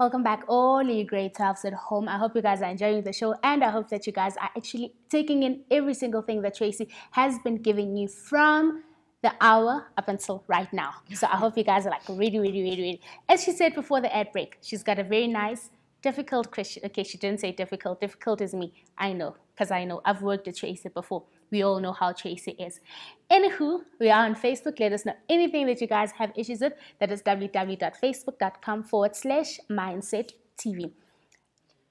Welcome back, all you great selves at home. I hope you guys are enjoying the show, and I hope that you guys are actually taking in every single thing that Tracy has been giving you from the hour up until right now. So I hope you guys are like really, really, really, really. As she said before the ad break, she's got a very nice, difficult question. Okay, she didn't say difficult. Difficult is me. I know, because I know. I've worked with Tracy before. We all know how Tracy is. Anywho, we are on Facebook. Let us know anything that you guys have issues with. That is www.facebook.com forward slash mindset TV.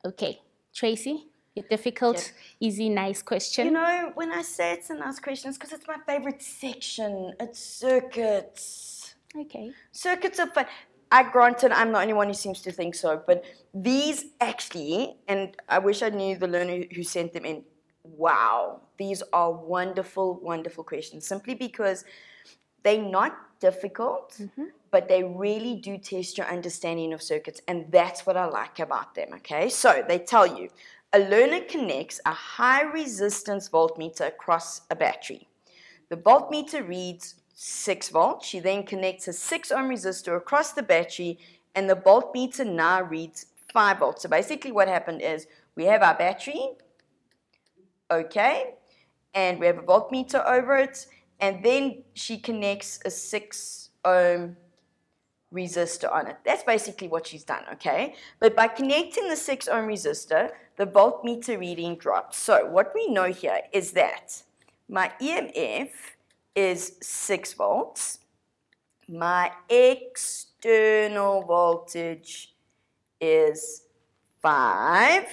Okay, Tracy, your difficult, easy, nice question. You know, when I say it's a nice question, it's because it's my favorite section. It's circuits. okay. Circuits are fun. I granted I'm the only one who seems to think so, but these actually, and I wish I knew the learner who sent them in. Wow, these are wonderful, wonderful questions. Simply because they're not difficult, mm-hmm. but they really do test your understanding of circuits, and that's what I like about them. Okay, so they tell you a learner connects a high resistance voltmeter across a battery. The voltmeter reads 6 volts. She then connects a 6 ohm resistor across the battery, and the voltmeter now reads 5 volts. So basically, what happened is we have our battery, okay, and we have a voltmeter over it, and then she connects a 6 ohm resistor on it. That's basically what she's done, okay? But by connecting the 6 ohm resistor, the voltmeter reading drops. So what we know here is that my EMF is 6 volts. My external voltage is 5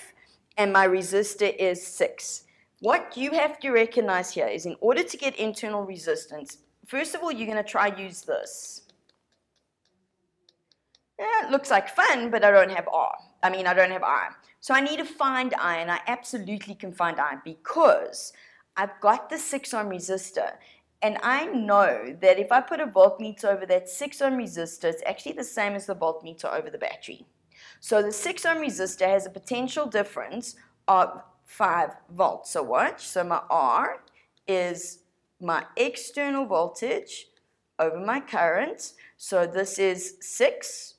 and my resistor is 6. What you have to recognize here is in order to get internal resistance, first of all, you're going to try use this. Yeah, it looks like fun, but I don't have R. I mean, I don't have I. So I need to find I, and I absolutely can find I because I've got the 6 ohm resistor. And I know that if I put a voltmeter over that 6 ohm resistor, it's actually the same as the voltmeter over the battery. So the 6 ohm resistor has a potential difference of 5 volts. So watch. So my R is my external voltage over my current. So this is 6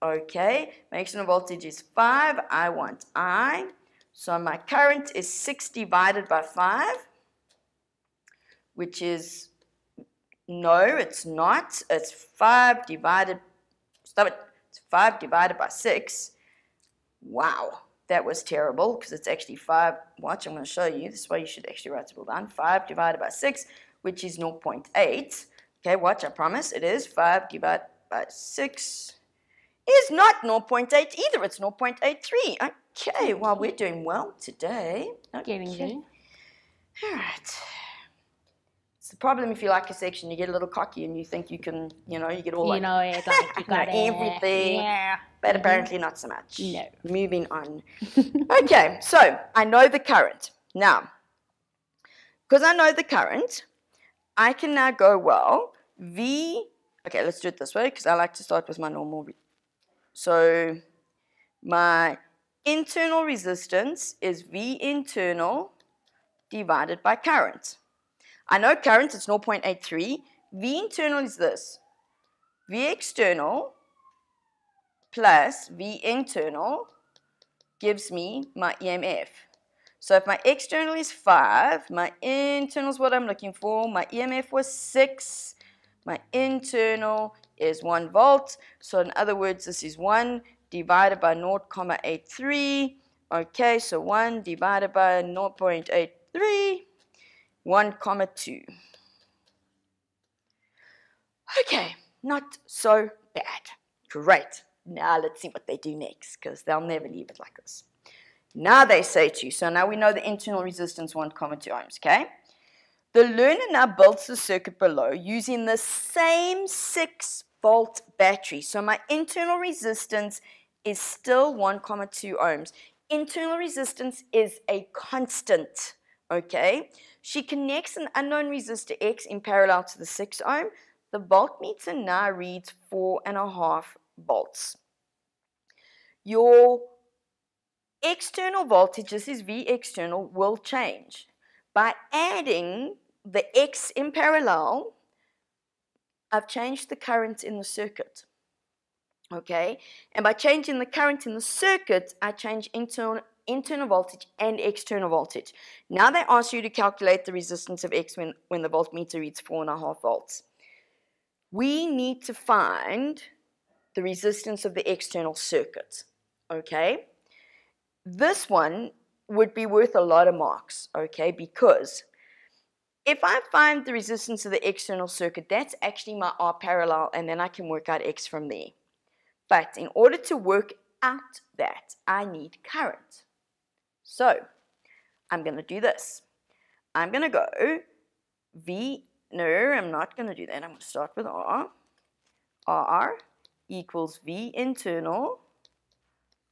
Okay, my external voltage is 5. I want I. So my current is 6 divided by 5, which is, no, it's not. It's 5 divided, stop it, it's 5 divided by 6. Wow, that was terrible because it's actually 5. Watch, I'm going to show you. This way you should actually write it all down. 5 divided by 6, which is 0.8. Okay, watch, I promise. It is 5 divided by 6 is not 0.8 either. It's 0.83. Okay, well, we're doing well today. Okay. Getting there. All right. It's the problem if you like a section, you get a little cocky and you think you can, you know, you get all You like, know it, like you know got it. everything. Yeah. But mm-hmm. apparently not so much. No. Moving on. okay, so I know the current. Now, because I know the current, I can now go, well, V, okay, let's do it this way because I like to start with my normal. Re- so my internal resistance is V internal divided by current. I know current is 0.83. V internal is this. V external plus V internal gives me my EMF. So if my external is 5, my internal is what I'm looking for. My EMF was 6. My internal is 1 volt. So in other words, this is 1 divided by 0.83. Okay, so 1 divided by 0.83, 1 comma 2. Okay, not so bad. Great. Now let's see what they do next, because they'll never leave it like this. Now they say to you, so now we know the internal resistance 1 comma 2 ohms, okay? The learner now builds the circuit below using the same 6 volt battery. So my internal resistance is still 1 comma 2 ohms. Internal resistance is a constant, okay? She connects an unknown resistor X in parallel to the 6 ohm. The voltmeter now reads 4.5 volts. Your external voltage, this is V external, will change. By adding the X in parallel, I've changed the current in the circuit. Okay, and by changing the current in the circuit, I change internal, internal voltage and external voltage. Now they ask you to calculate the resistance of X when, when the voltmeter reads 4.5 volts. We need to find the resistance of the external circuit. Okay, this one would be worth a lot of marks, okay, because if I find the resistance of the external circuit, that's actually my R parallel, and then I can work out X from there. But in order to work out that, I need current. So I'm going to do this. I'm going to go V, no, I'm not going to do that. I'm going to start with R. R equals V internal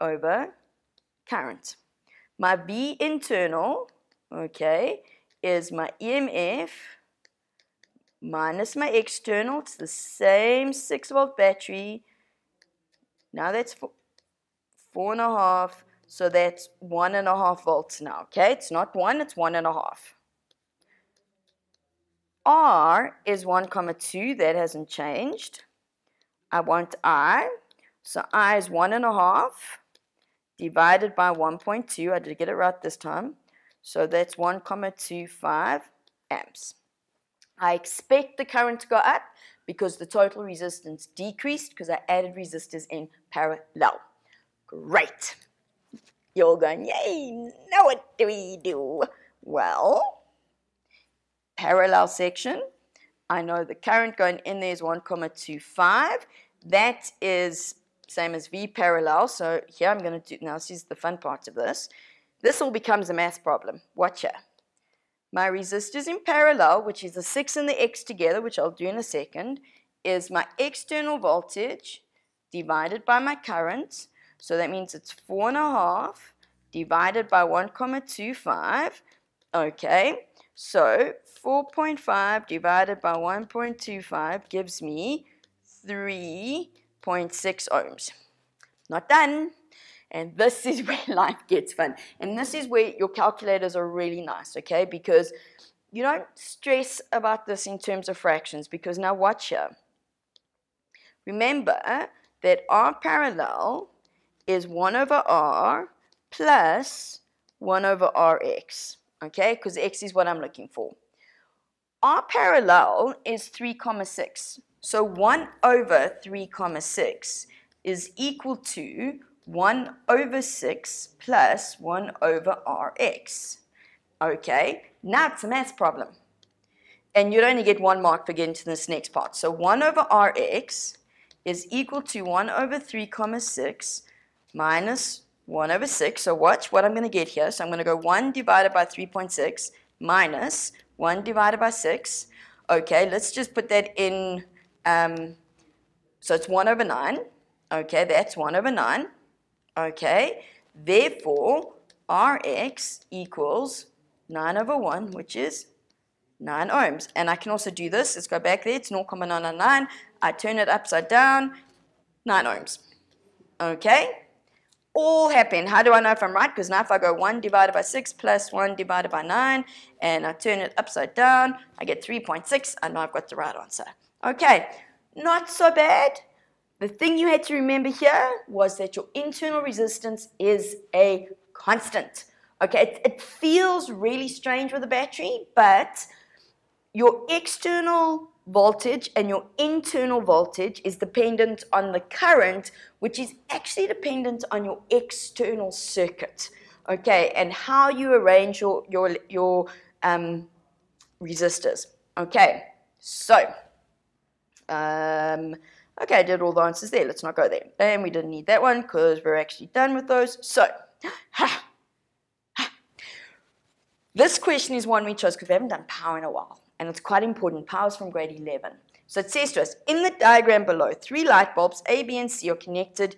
over current. My V internal, okay, is my EMF minus my external. It's the same 6 volt battery. Now that's four, four and a half. So that's one and a half volts now. Okay, it's not one, it's one and a half. R is 1 comma 2, that hasn't changed. I want I, so I is one and a half divided by 1.2. I did get it right this time. So that's 1.25 amps. I expect the current to go up because the total resistance decreased because I added resistors in parallel. Great. You're going, yay, now what do we do? Well, parallel section. I know the current going in there is 1.25. That is same as V parallel. So here I'm going to do, now this is the fun part of this. This all becomes a math problem. Watch here. My resistors in parallel, which is the 6 and the X together, which I'll do in a second, is my external voltage divided by my current. So that means it's 4.5 divided by 1.25. Okay, so 4.5 divided by 1.25 gives me 3.6 ohms. Not done. And this is where life gets fun. And this is where your calculators are really nice, okay? Because you don't stress about this in terms of fractions because now watch here. Remember that R parallel is 1 over R plus 1 over Rx, okay? Because X is what I'm looking for. R parallel is 3 comma 6. So 1 over 3 comma 6 is equal to 1 over 6 plus 1 over Rx. Okay, now it's a math problem. And you'd only get one mark for getting to this next part. So 1 over Rx is equal to 1 over 3 comma 6 minus 1 over 6. So watch what I'm going to get here. So I'm going to go 1 divided by 3.6 minus 1 divided by 6. Okay, let's just put that in um, so it's 1 over 9. Okay, that's 1 over 9. Okay, therefore, Rx equals 9 over 1, which is 9 ohms. And I can also do this. Let's go back there. It's 0.999. I turn it upside down, 9 ohms. Okay? All happen. How do I know if I'm right? Because now if I go 1 divided by 6 plus 1 divided by 9, and I turn it upside down, I get 3.6. I know I've got the right answer. Okay, not so bad. The thing you had to remember here was that your internal resistance is a constant. Okay, it, it, feels really strange with a battery, but your external voltage and your internal voltage is dependent on the current, which is actually dependent on your external circuit. Okay, and how you arrange your your your um, resistors. Okay, so um, okay, I did all the answers there. Let's not go there. And we didn't need that one because we're actually done with those. So, ha, ha. this question is one we chose because we haven't done power in a while. And it's quite important. powers from grade 11. So it says to us, in the diagram below, three light bulbs, A, B, and C, are connected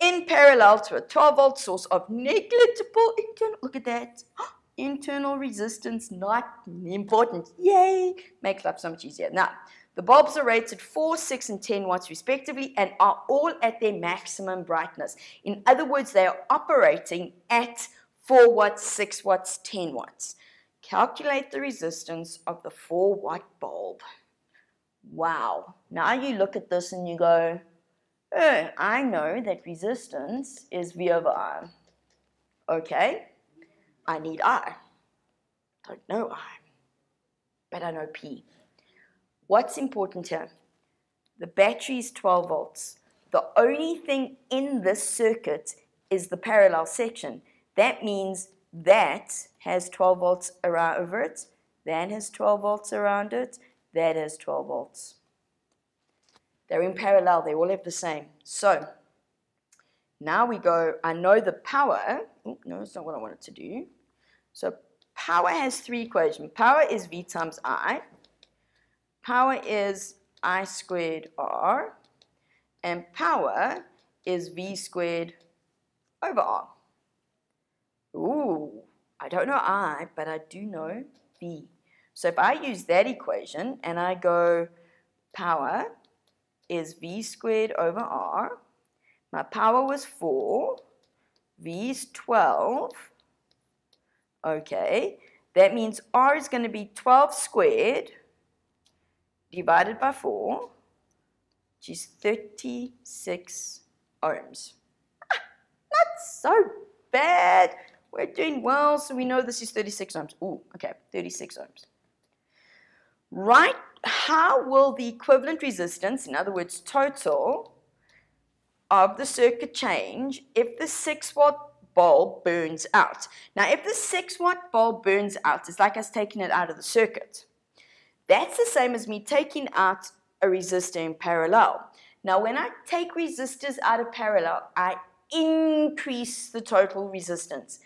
in parallel to a 12 volt source of negligible internal, look at that, internal resistance, not important. Yay! Makes life so much easier. Now, the bulbs are rated 4, 6, and 10 watts respectively and are all at their maximum brightness. In other words, they are operating at 4 watts, 6 watts, 10 watts. Calculate the resistance of the 4 watt bulb. Wow. Now you look at this and you go, Oh, I know that resistance is V over I. Okay, I need I. Don't know I, but I know P. What's important here? The battery is 12 volts. The only thing in this circuit is the parallel section. That means that has 12 volts around over it, that has 12 volts around it, that has 12 volts. They're in parallel, they all have the same. So, now we go, I know the power, oh, no, it's not what I wanted to do. So, power has three equations. Power is V times I, power is I squared R, and power is V squared over R. Ooh, I don't know I, but I do know V. So if I use that equation and I go power is V squared over R, my power was 4, V is 12, okay, that means R is going to be 12 squared divided by 4, which is 36 ohms. Ah, not so bad. We're doing well, so we know this is 36 ohms. Ooh, okay, 36 ohms. Right, how will the equivalent resistance, in other words, total, of the circuit change if the 6 watt bulb burns out? Now, if the 6 watt bulb burns out, it's like us taking it out of the circuit. That's the same as me taking out a resistor in parallel. Now, when I take resistors out of parallel, I increase the total resistance.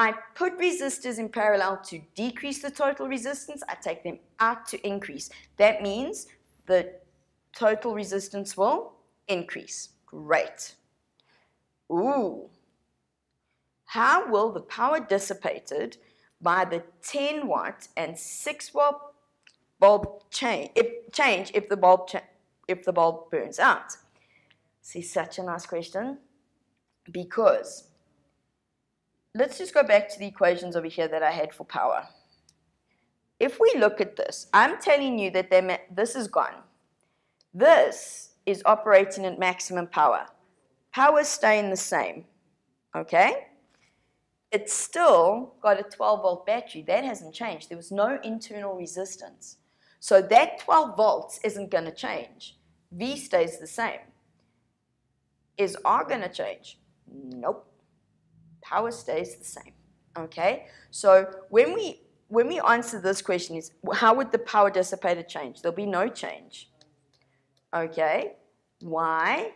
I put resistors in parallel to decrease the total resistance. I take them out to increase. That means the total resistance will increase. Great. Ooh. How will the power dissipated by the 10 watt and 6 watt bulb change if, change if the bulb cha if the bulb burns out? See, such a nice question because let's just go back to the equations over here that I had for power. If we look at this, I'm telling you that this is gone. This is operating at maximum power. Power staying the same, okay? It's still got a 12 volt battery. That hasn't changed. There was no internal resistance. So that 12 volts isn't going to change. V stays the same. Is R going to change? Nope. Power stays the same. Okay? So when we when we answer this question is how would the power dissipated change? There'll be no change. Okay? Why?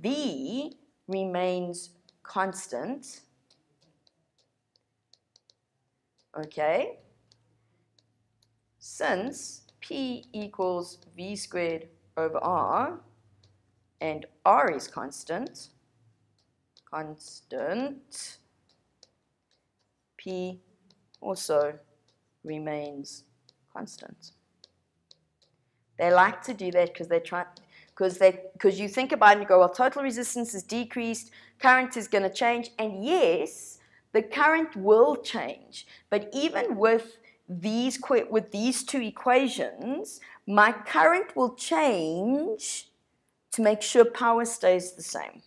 V remains constant. Okay? Since P equals V squared over R and R is constant, constant, P also remains constant. They like to do that because they try because they because you think about it and you go, well, total resistance is decreased, current is going to change, and yes, the current will change. But even with these with these two equations, my current will change to make sure power stays the same.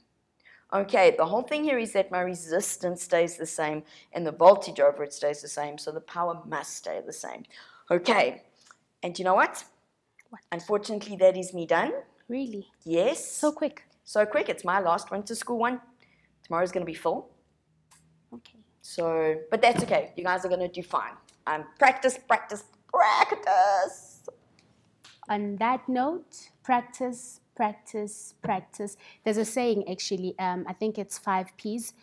Okay, the whole thing here is that my resistance stays the same and the voltage over it stays the same, so the power must stay the same. Okay, and you know what? what? Unfortunately, that is me done. Really? Yes. So quick. So quick. It's my last winter school one. Tomorrow's going to be full. Okay. So, but that's okay. You guys are going to do fine. Um, practice, practice, practice. On that note, practice, practice, practice. There's a saying actually, um, I think it's five P's.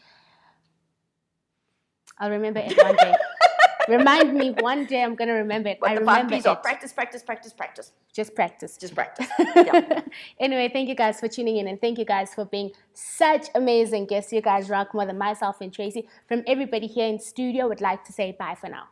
I'll remember it one day. Remind me one day I'm gonna remember it. But I the remember five P's it. are practice, practice, practice, practice. Just practice. Just practice. yeah. anyway, thank you guys for tuning in and thank you guys for being such amazing guests. You guys rock more than myself and Tracy. From everybody here in studio, would like to say bye for now.